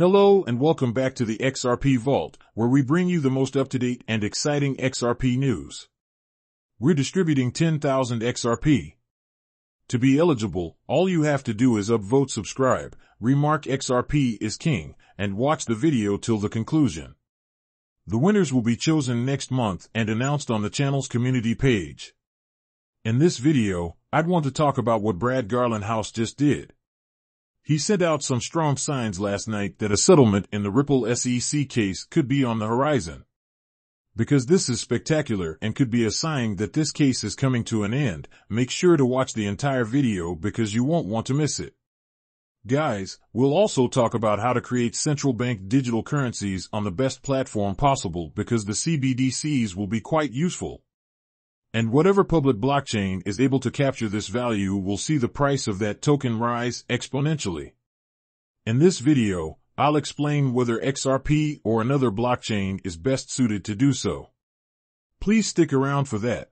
Hello and welcome back to the XRP Vault, where we bring you the most up-to-date and exciting XRP news. We're distributing 10,000 XRP. To be eligible, all you have to do is upvote subscribe, remark XRP is king, and watch the video till the conclusion. The winners will be chosen next month and announced on the channel's community page. In this video, I'd want to talk about what Brad Garlinghouse just did. He sent out some strong signs last night that a settlement in the Ripple SEC case could be on the horizon. Because this is spectacular and could be a sign that this case is coming to an end, make sure to watch the entire video because you won't want to miss it. Guys, we'll also talk about how to create central bank digital currencies on the best platform possible because the CBDCs will be quite useful. And whatever public blockchain is able to capture this value will see the price of that token rise exponentially. In this video, I'll explain whether XRP or another blockchain is best suited to do so. Please stick around for that.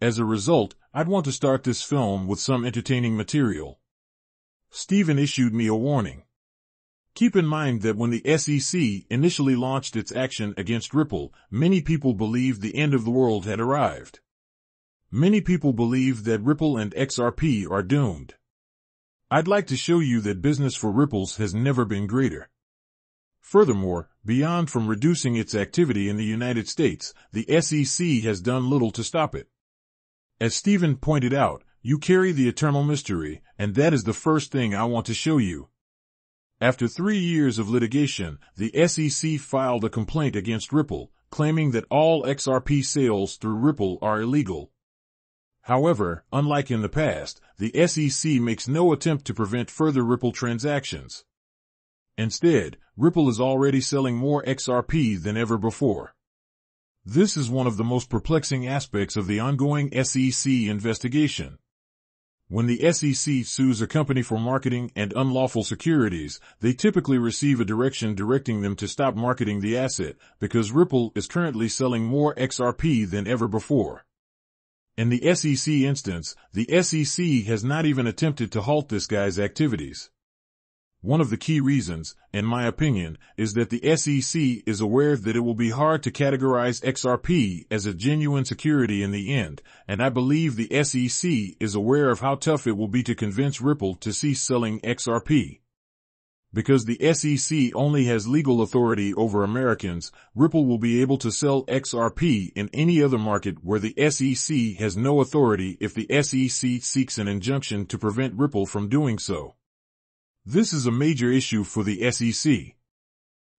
As a result, I'd want to start this film with some entertaining material. Steven issued me a warning. Keep in mind that when the SEC initially launched its action against Ripple, many people believed the end of the world had arrived. Many people believe that Ripple and XRP are doomed. I'd like to show you that business for Ripples has never been greater. Furthermore, beyond from reducing its activity in the United States, the SEC has done little to stop it. As Stephen pointed out, you carry the eternal mystery, and that is the first thing I want to show you. After three years of litigation, the SEC filed a complaint against Ripple, claiming that all XRP sales through Ripple are illegal. However, unlike in the past, the SEC makes no attempt to prevent further Ripple transactions. Instead, Ripple is already selling more XRP than ever before. This is one of the most perplexing aspects of the ongoing SEC investigation. When the SEC sues a company for marketing and unlawful securities, they typically receive a direction directing them to stop marketing the asset because Ripple is currently selling more XRP than ever before. In the SEC instance, the SEC has not even attempted to halt this guy's activities. One of the key reasons, in my opinion, is that the SEC is aware that it will be hard to categorize XRP as a genuine security in the end, and I believe the SEC is aware of how tough it will be to convince Ripple to cease selling XRP. Because the SEC only has legal authority over Americans, Ripple will be able to sell XRP in any other market where the SEC has no authority if the SEC seeks an injunction to prevent Ripple from doing so. This is a major issue for the SEC.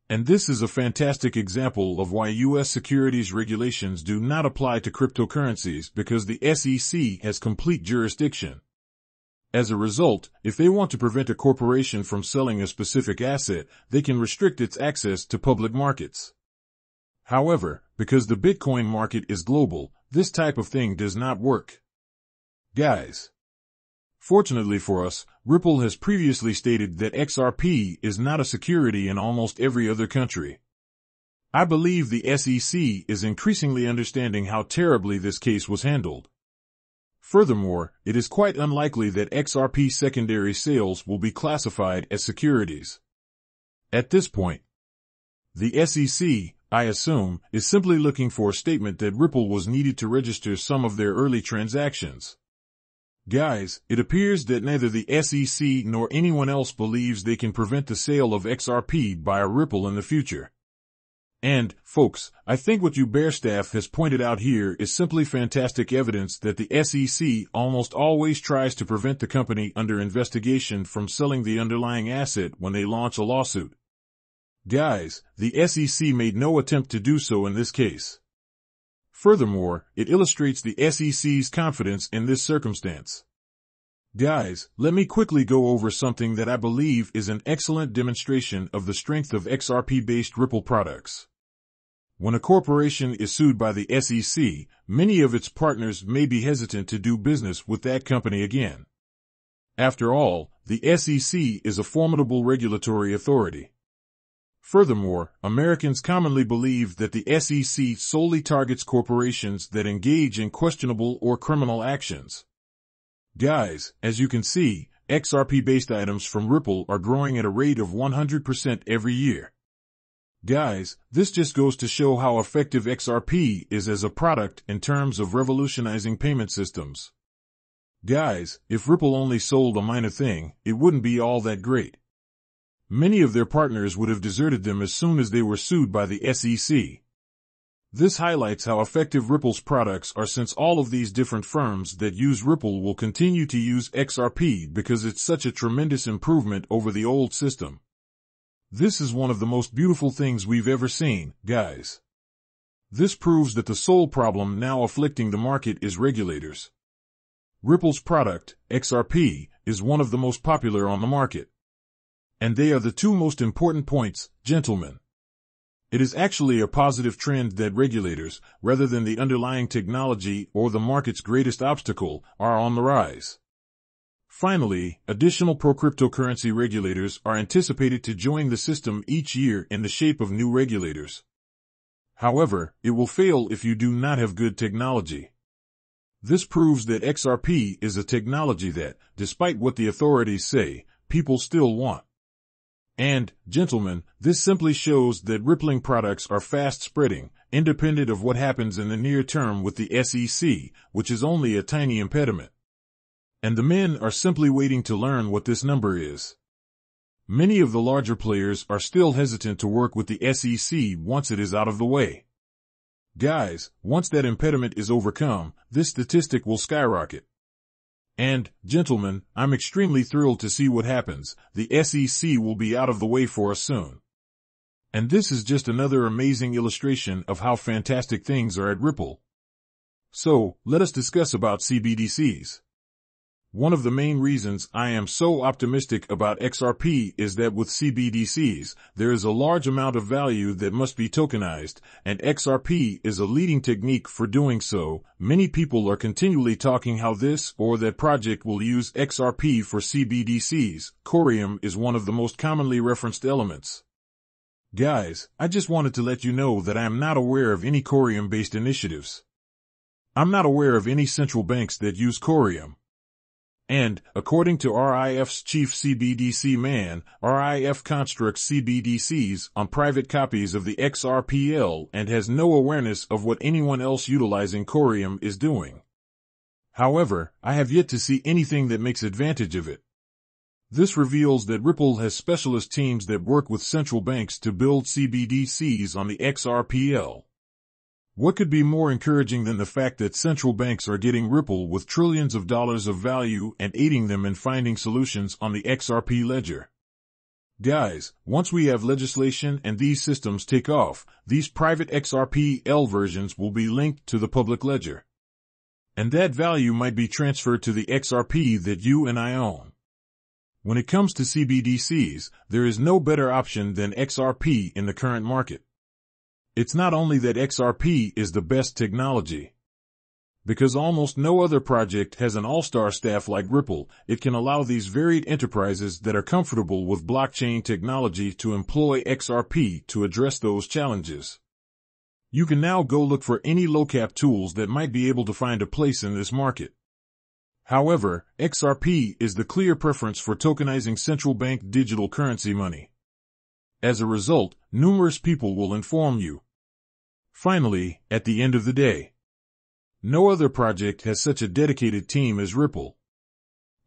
And this is a fantastic example of why U.S. securities regulations do not apply to cryptocurrencies because the SEC has complete jurisdiction. As a result, if they want to prevent a corporation from selling a specific asset, they can restrict its access to public markets. However, because the Bitcoin market is global, this type of thing does not work. Guys, Fortunately for us, Ripple has previously stated that XRP is not a security in almost every other country. I believe the SEC is increasingly understanding how terribly this case was handled. Furthermore, it is quite unlikely that XRP secondary sales will be classified as securities. At this point, the SEC, I assume, is simply looking for a statement that Ripple was needed to register some of their early transactions. Guys, it appears that neither the SEC nor anyone else believes they can prevent the sale of XRP by a Ripple in the future. And, folks, I think what Uberstaff has pointed out here is simply fantastic evidence that the SEC almost always tries to prevent the company under investigation from selling the underlying asset when they launch a lawsuit. Guys, the SEC made no attempt to do so in this case. Furthermore, it illustrates the SEC's confidence in this circumstance. Guys, let me quickly go over something that I believe is an excellent demonstration of the strength of XRP-based Ripple products. When a corporation is sued by the SEC, many of its partners may be hesitant to do business with that company again. After all, the SEC is a formidable regulatory authority. Furthermore, Americans commonly believe that the SEC solely targets corporations that engage in questionable or criminal actions. Guys, as you can see, XRP-based items from Ripple are growing at a rate of 100% every year. Guys, this just goes to show how effective XRP is as a product in terms of revolutionizing payment systems. Guys, if Ripple only sold a minor thing, it wouldn't be all that great. Many of their partners would have deserted them as soon as they were sued by the SEC. This highlights how effective Ripple's products are since all of these different firms that use Ripple will continue to use XRP because it's such a tremendous improvement over the old system. This is one of the most beautiful things we've ever seen, guys. This proves that the sole problem now afflicting the market is regulators. Ripple's product, XRP, is one of the most popular on the market. And they are the two most important points, gentlemen. It is actually a positive trend that regulators, rather than the underlying technology or the market's greatest obstacle, are on the rise. Finally, additional pro-cryptocurrency regulators are anticipated to join the system each year in the shape of new regulators. However, it will fail if you do not have good technology. This proves that XRP is a technology that, despite what the authorities say, people still want. And, gentlemen, this simply shows that rippling products are fast spreading, independent of what happens in the near term with the SEC, which is only a tiny impediment and the men are simply waiting to learn what this number is. Many of the larger players are still hesitant to work with the SEC once it is out of the way. Guys, once that impediment is overcome, this statistic will skyrocket. And, gentlemen, I'm extremely thrilled to see what happens. The SEC will be out of the way for us soon. And this is just another amazing illustration of how fantastic things are at Ripple. So, let us discuss about CBDCs. One of the main reasons I am so optimistic about XRP is that with CBDCs, there is a large amount of value that must be tokenized, and XRP is a leading technique for doing so. Many people are continually talking how this or that project will use XRP for CBDCs. Coreum is one of the most commonly referenced elements. Guys, I just wanted to let you know that I am not aware of any Coreum-based initiatives. I'm not aware of any central banks that use Coreum. And, according to RIF's chief CBDC man, RIF constructs CBDCs on private copies of the XRPL and has no awareness of what anyone else utilizing Coreum is doing. However, I have yet to see anything that makes advantage of it. This reveals that Ripple has specialist teams that work with central banks to build CBDCs on the XRPL. What could be more encouraging than the fact that central banks are getting Ripple with trillions of dollars of value and aiding them in finding solutions on the XRP ledger? Guys, once we have legislation and these systems take off, these private XRP-L versions will be linked to the public ledger. And that value might be transferred to the XRP that you and I own. When it comes to CBDCs, there is no better option than XRP in the current market. It's not only that XRP is the best technology. Because almost no other project has an all-star staff like Ripple, it can allow these varied enterprises that are comfortable with blockchain technology to employ XRP to address those challenges. You can now go look for any low-cap tools that might be able to find a place in this market. However, XRP is the clear preference for tokenizing central bank digital currency money. As a result, numerous people will inform you. Finally, at the end of the day, no other project has such a dedicated team as Ripple.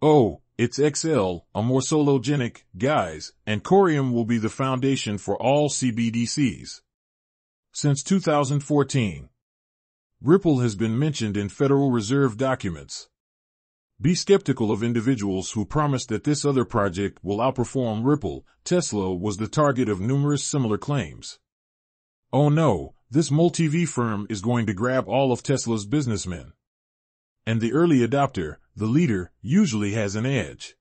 Oh, it's XL, a more sologenic, guys, and Coreum will be the foundation for all CBDCs. Since 2014, Ripple has been mentioned in Federal Reserve documents. Be skeptical of individuals who promise that this other project will outperform Ripple. Tesla was the target of numerous similar claims. Oh no, this multi-V firm is going to grab all of Tesla's businessmen. And the early adopter, the leader, usually has an edge.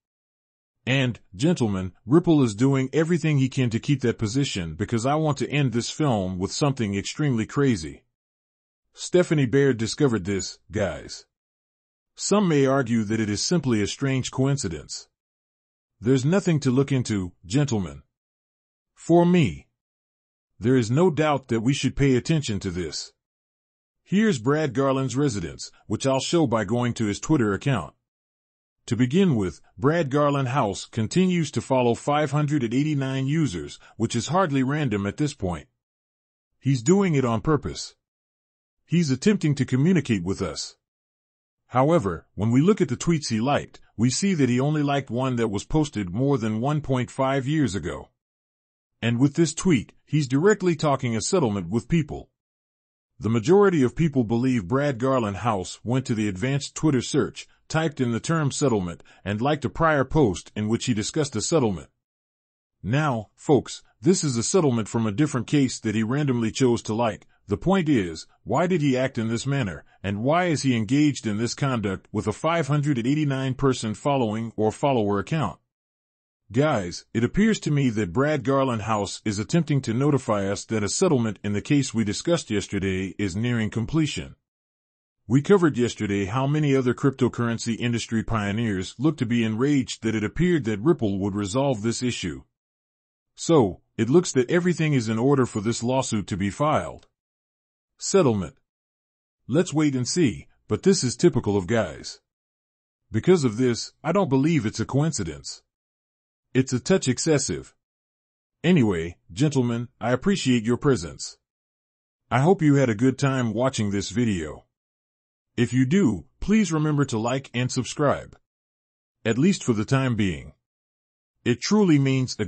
And, gentlemen, Ripple is doing everything he can to keep that position because I want to end this film with something extremely crazy. Stephanie Baird discovered this, guys. Some may argue that it is simply a strange coincidence. There's nothing to look into, gentlemen. For me, there is no doubt that we should pay attention to this. Here's Brad Garland's residence, which I'll show by going to his Twitter account. To begin with, Brad Garlinghouse continues to follow 589 users, which is hardly random at this point. He's doing it on purpose. He's attempting to communicate with us. However, when we look at the tweets he liked, we see that he only liked one that was posted more than 1.5 years ago. And with this tweet, he's directly talking a settlement with people. The majority of people believe Brad Garlinghouse went to the advanced Twitter search, typed in the term settlement, and liked a prior post in which he discussed a settlement. Now, folks, this is a settlement from a different case that he randomly chose to like. The point is, why did he act in this manner, and why is he engaged in this conduct with a 589 person following or follower account? Guys, it appears to me that Brad Garlinghouse is attempting to notify us that a settlement in the case we discussed yesterday is nearing completion. We covered yesterday how many other cryptocurrency industry pioneers looked to be enraged that it appeared that Ripple would resolve this issue. So, it looks that everything is in order for this lawsuit to be filed. Settlement. Let's wait and see, but this is typical of guys. Because of this, I don't believe it's a coincidence. It's a touch excessive. Anyway, gentlemen, I appreciate your presence. I hope you had a good time watching this video. If you do, please remember to like and subscribe. At least for the time being. It truly means a